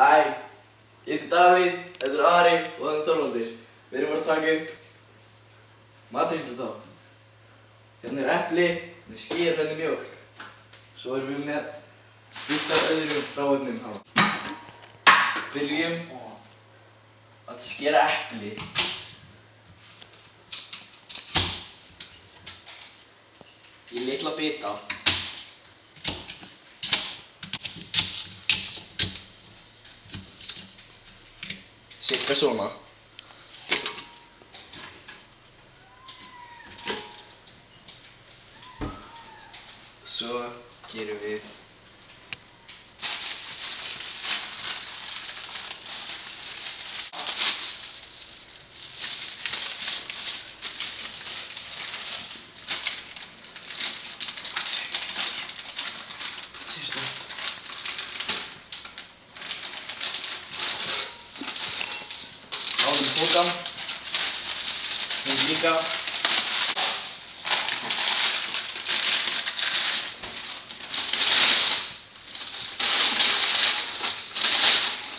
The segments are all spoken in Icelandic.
Hæ, ég heiti Davíð, þetta er Ari og það er Þorvaldur. Við erum bara að taka upp matríslu þá. Hérna er epli, með skýr, hérna er mjólk. Svo erum við með af öðrum fráöfnum hafa. Byrjum að skera epli. Í litla bita. Cirka svona. Svo gerum við líka.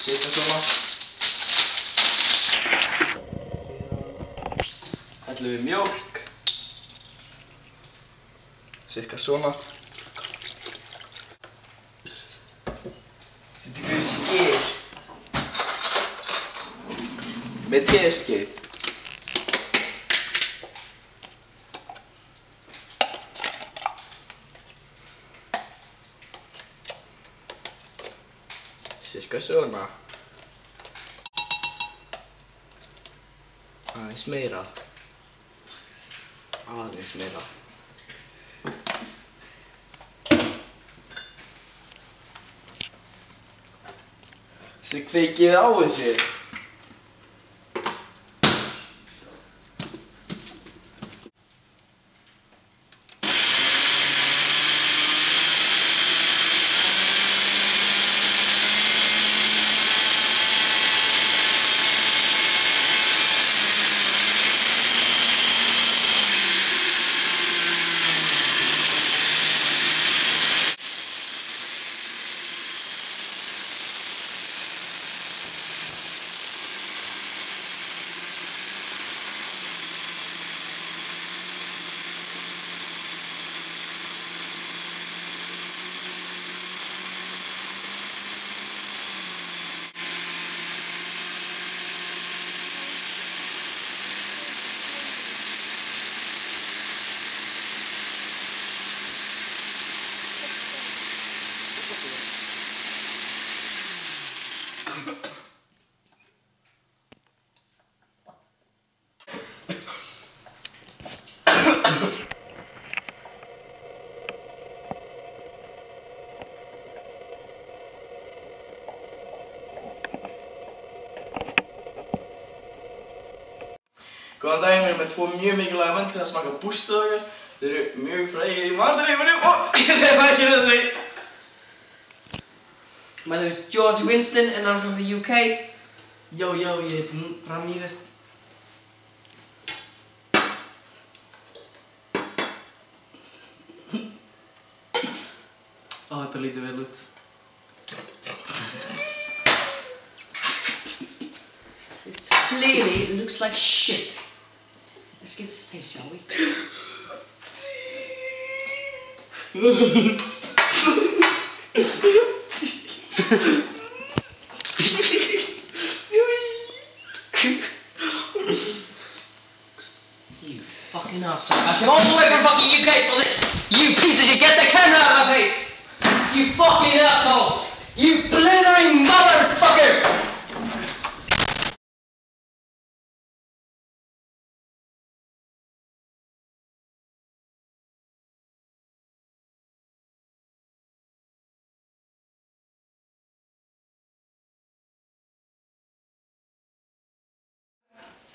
Cirka svona. Hellum við mjólk. Cirka svona. Þetta er skil. Með teskil. Cirka svona. Aðeins meira. Aðeins meira. Svo kveikið á þessu. Góðan daginn, við erum með tvo mjög mikilvæga menn til að smaka bústöðagar. Þeir eru mjög frægir í matareifunum og ég segi það ekki þessu. My name is George Winston and I'm from the UK. Yo, yo, ég heiti Ramirez. Ó, þetta lítur vel út. It clearly looks like shit. Let's get this taste, shall we? you fucking asshole. I came all the way from fucking UK for this. You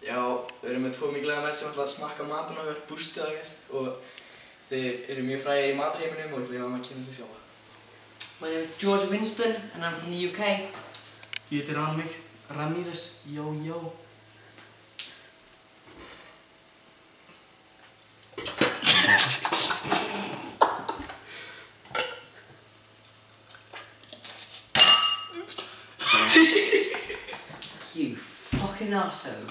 Já, við erum með tvo mikilvæga menn sem ætla að smakka matinn okkar, bústöðagar og þeir eru mjög frægir í matareifunum og ég ætla að maður kynna sig sjálfa. My name is George Winston and I'm from the UK. Ég heiti Ramix Ramirez. Yo, yo. You fucking asshole.